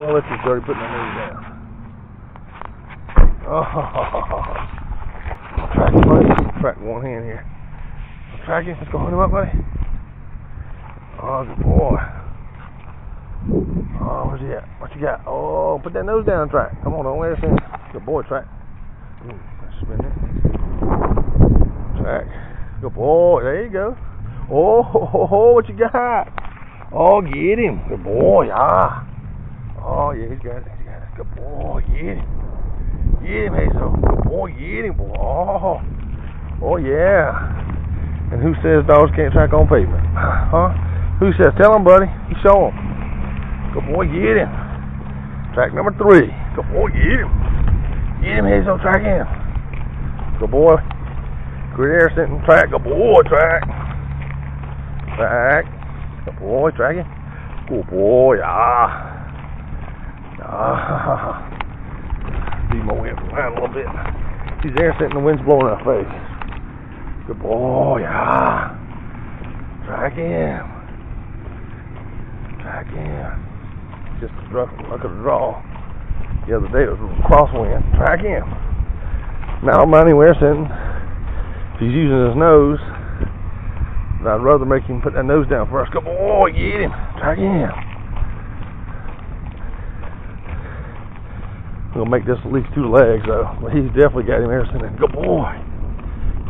Well, let's just start putting my nose down. Oh, track him, buddy. Track one hand here. Track him. Let's go hunt him up, buddy. Oh, good boy. Oh, where's he at? What you got? Oh, put that nose down, track. Come on, don't let us in. Good boy, track. Spin it. Track. Good boy. There you go. Oh, ho, ho, ho, what you got? Oh, get him. Good boy. Ah. Oh, yeah, he's got it. He's got it. Good boy. Get him. Get him, Haso. Good boy. Get him, boy. Oh. Oh, yeah. And who says dogs can't track on pavement? Huh? Who says? Tell him, buddy. You show him. Good boy. Get him. Track number three. Good boy. Get him. Get him, Haso. Track him. Good boy. Good air sitting track. Good boy. Track. Track. Good boy. Track him. Good boy. Ah. Ah. Demo went around a little bit. He's there sitting, the wind's blowing in our face. Good boy, ah. Track him. Track him. Just a of the draw. The other day it was a crosswind. Track him. Now I'm anywhere sitting. If he's using his nose, I'd rather make him put that nose down first. Good boy, get him. Track him. We'll make this at least two legs though. But he's definitely got him there sitting. Good boy.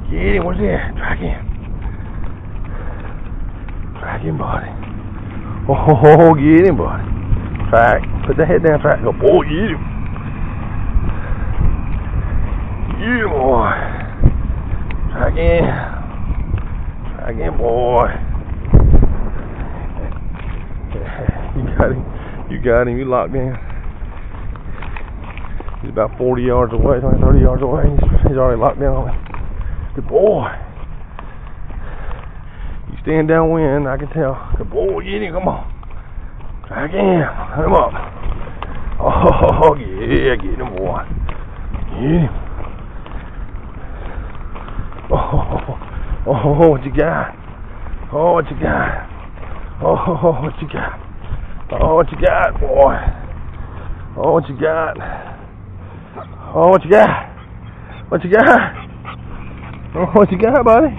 Get him. Where's he at? Track him. Track him, buddy. Oh, get him, buddy. Track. Put the head down. Track. Good boy. Get him. Him, boy. Track him. Track him, boy. You got him. You got him. You locked in. He's about 40 yards away, 20, 30 yards away. He's, he's already locked down. Good boy. You stand downwind, I can tell. Good boy, get him, come on. Track him, hunt him up. Oh, yeah, get him, boy. Get him. Oh, oh, what you got? Oh, what you got? Oh, what you got? Oh, what you got, boy? Oh, what you got? Oh, what you got? What you got? Oh, what you got, buddy?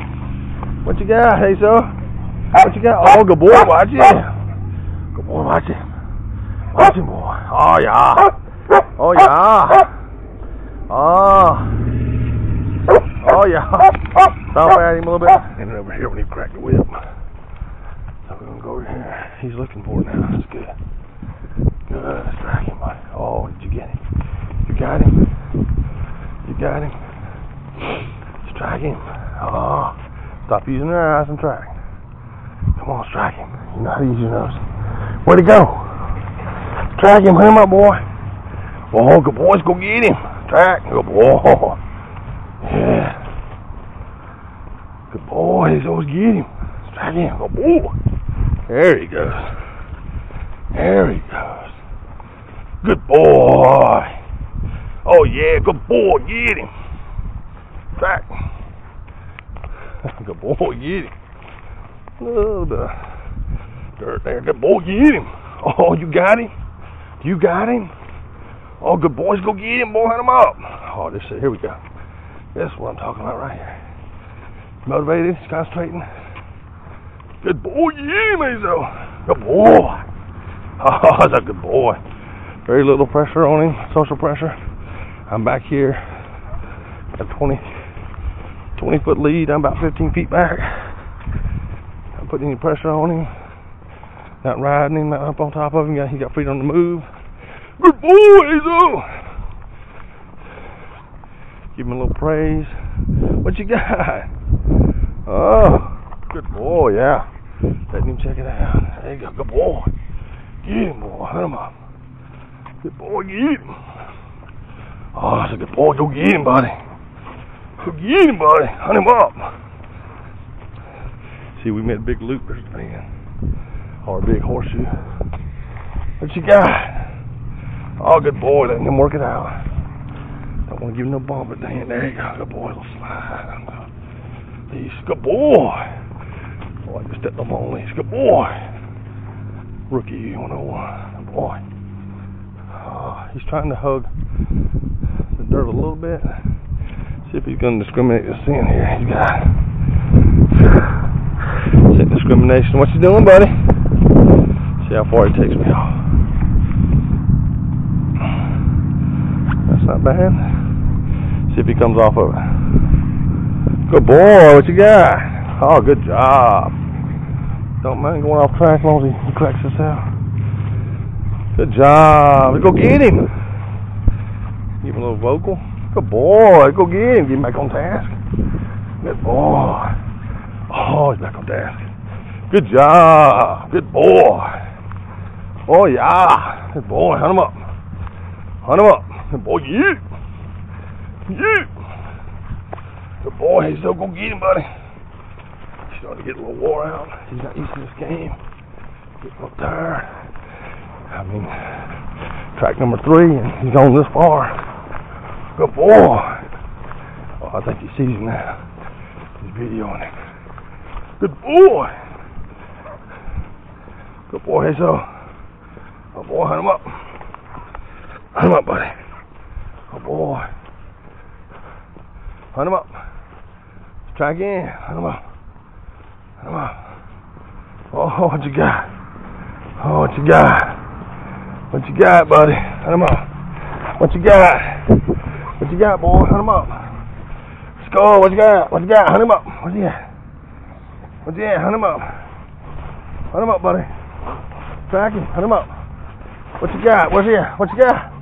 What you got, Haso? What you got? Oh, good boy, watch it. Good boy, watch it. Watch him, boy. Oh, yeah. Oh, yeah. Oh. Oh, yeah. Stop at him a little bit. And over here when he cracked the whip. So we're going to go over here. He's looking for it now. That's good. Good. Strike him, buddy. Oh, did you get him? You got him? Got him. Strike him. Oh, stop using your eyes and track. Come on, strike him. You know how to use your nose. Where'd he go? Track him. Hunt him up, boy. Oh, good boys. Go get him. Track. Good boy. Yeah. Good boys. Always get him. Strike him. Good boy. There he goes. There he goes. Good boy. Oh yeah, good boy, get him. Track. good boy, get him. Oh, the dirt there. Good boy, get him. Oh, you got him? You got him? Oh, good boys, go get him, boy, hunt him up. Oh, this here we go. That's what I'm talking about right here. Motivated, concentrating. Good boy, yeah, Haso. Good boy. Oh, that's a good boy. Very little pressure on him, social pressure. I'm back here at 20, 20 foot lead. I'm about 15 feet back. Not putting any pressure on him. Not riding him, not up on top of him. Yeah, He got feet on the move. Good boy, Haso. Give him a little praise. What you got? Oh, good boy, yeah. Let him check it out. There you go, good boy. Get him, boy. Hunt him up. Good boy, get him. Oh, that's a good boy. Go get him, buddy. Go get him, buddy. Hunt him up. See, we met big loop. There's man. Or big horseshoe. What you got? Oh, good boy. Letting him work it out. Don't want to give him no bump the end. There you go. Good boy. Little slide. He's good boy. Oh, I just stepped up on him. He's good boy. Rookie 101. Good boy. He's trying to hug the dirt a little bit. See if he's going to discriminate the sin here. He's got discrimination. What you doing, buddy? See how far he takes me off. That's not bad. See if he comes off of it. Good boy. What you got? Oh, good job. Don't mind going off track long as he cracks this out. Good job. Go get him. Give him a little vocal. Good boy. Go get him. Get him back on task. Good boy. Oh, he's back on task. Good job. Good boy. Oh, yeah. Good boy. Hunt him up. Hunt him up. Good boy. You. You. Good boy. He's still going to get him, buddy. He's starting to get a little wore out. He's not used to this game. Getting a little tired. I mean, track number three, and he's on this far. Good boy. Oh, I think he sees him now. He's videoing it. Good boy. Good boy, Haso. Good boy, hunt him up. Hunt him up, buddy. Good boy. Hunt him up. Let's try again. Hunt him up. Hunt him up. Oh, what you got? Oh, what you got? What you got, buddy? Hunt him up. What you got? What you got, boy? Hunt him up. Let's go. What you got? What you got? Hunt him up. What you got? What you got? Hunt him up. Hunt him up, buddy. Track him. Hunt him up. What you got? What's he at? What you got?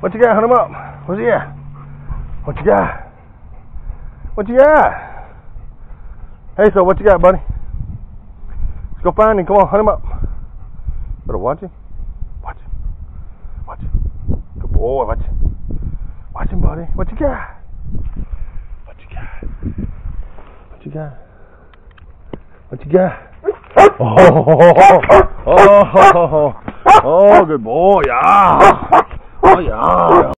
What you got? Hunt him up. What's he at? What you got? What you got? Haso what you got, buddy? Let's go find him. Come on, hunt him up. Better watch him. Boy. Watch. Watch him, buddy. What you got? What you got? What you got? What you got? Oh, oh, oh, oh, good boy. Yeah. Oh, yeah.